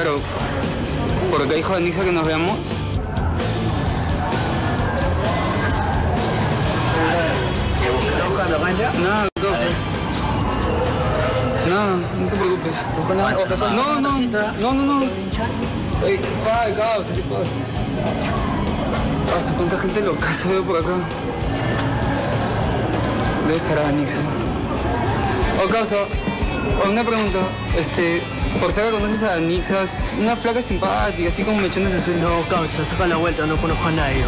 Claro. ¿Por qué dijo Anixa que nos veamos? buscando cancha? No, causa. No, no te preocupes. No, no, no, no, no. Ey, ¿qué pasa, causa? ¿Qué pasa? Cuánta gente loca se ve por acá. Debe estar Anixa. Oh, causa, una pregunta. Este, por si acaso conoces a Nixas, una flaca simpática, así como mechones azul. No, causa, saca la vuelta, no conozco a nadie.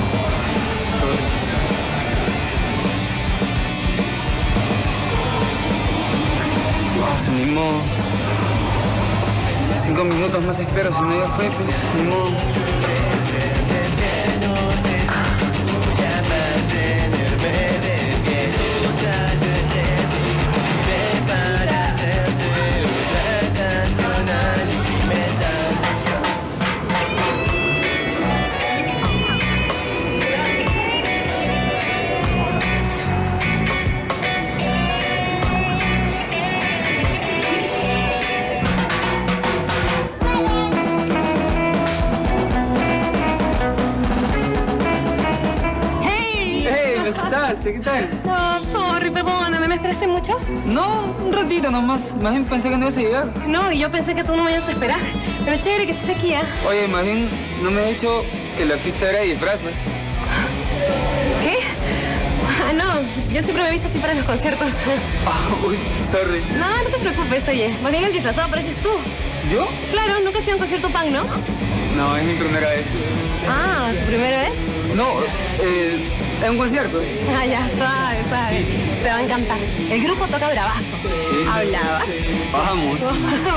Pues, ni modo. Cinco minutos más espero, si no ya fue, pues, ni modo. ¿Qué tal? No, sorry, perdóname, ¿me esperaste mucho? No, un ratito nomás. Más bien pensé que no ibas a llegar. No, y yo pensé que tú no me ibas a esperar. Pero chévere que estés aquí, ¿ah? Oye, más bien, no me has dicho que la fiesta era de disfraces. ¿Qué? Ah, no, yo siempre me he visto así para los conciertos. Ah, uy, sorry. No, no te preocupes, oye. Más bien el disfrazado pareces tú. ¿Yo? Claro, nunca has ido a un concierto pan, ¿no? No, es mi primera vez. Ah, ¿tu primera vez? No, eh, es un concierto. Ah, ya, suave, suave. Sí. Te va a encantar. El grupo toca bravazo. ¿Hablabas? Vamos. Vamos. Quisiera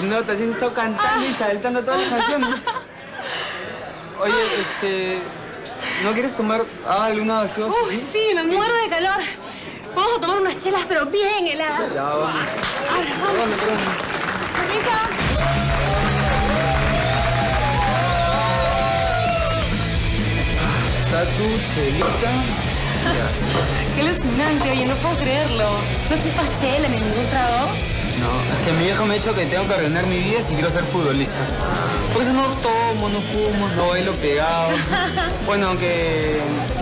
favorito. Se nota, sí se está cantando y saltando todas las canciones. Oye, este... ¿No quieres tomar algo, una gaseosa? Uy, sí, me muero de calor. Vamos a tomar unas chelas, pero bien heladas. Ya, vamos. Ahora, vamos. Perdón, perdón. Permiso. Está tu chelita. Qué alucinante, oye, no puedo creerlo. ¿No chupas chela ni ningún trago? No, es que mi vieja me ha dicho que tengo que ordenar mi vida si quiero ser futbolista. Por eso no tomo, no fumo, no bailo pegado. Bueno, aunque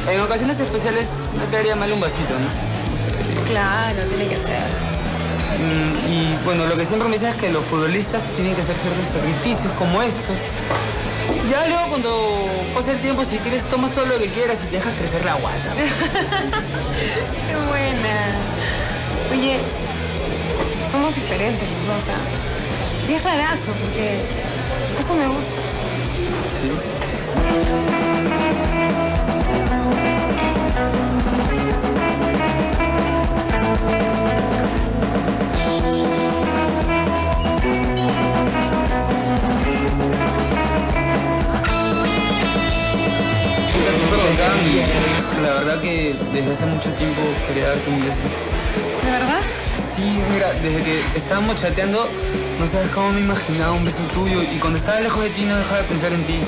en ocasiones especiales no quedaría mal un vasito, ¿no? Claro, tiene que ser. Mm, y bueno, lo que siempre me dicen es que los futbolistas tienen que hacer ciertos sacrificios como estos. Ya luego cuando pase el tiempo, si quieres, tomas todo lo que quieras y te dejas crecer la guata. Qué buena. Oye, somos diferentes los ¿ah? Y es rarazo, porque eso me gusta. Sí. La verdad que desde hace mucho tiempo quería darte un beso. ¿De verdad? Sí, mira, desde que estábamos chateando, no sabes cómo me imaginaba un beso tuyo y cuando estaba lejos de ti no dejaba de pensar en ti.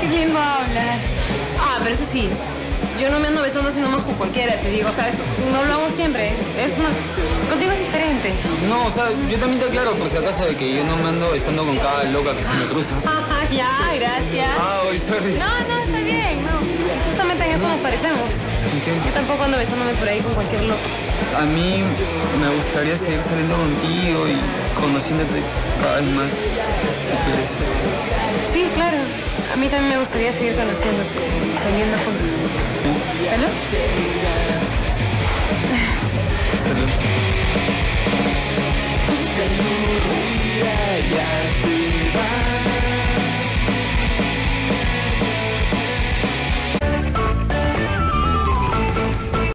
Qué lindo hablas. Ah, pero eso sí, yo no me ando besando así nomás con cualquiera, te digo, ¿sabes? No lo hago siempre. Es una... Contigo es diferente. No, o sea, yo también te aclaro por si acaso de que yo no me ando besando con cada loca que se me cruza. Ah, ya, gracias. Ah, oye, sorry. No, no, está bien, no. Sí, justamente en eso nos parecemos. ¿En qué? Yo tampoco ando besándome por ahí con cualquier loco. a mí me gustaría seguir saliendo contigo y conociéndote cada vez más, si quieres. Sí, claro. A mí también me gustaría seguir conociéndote, saliendo juntos. ¿Sí? ¿Salud? Salud.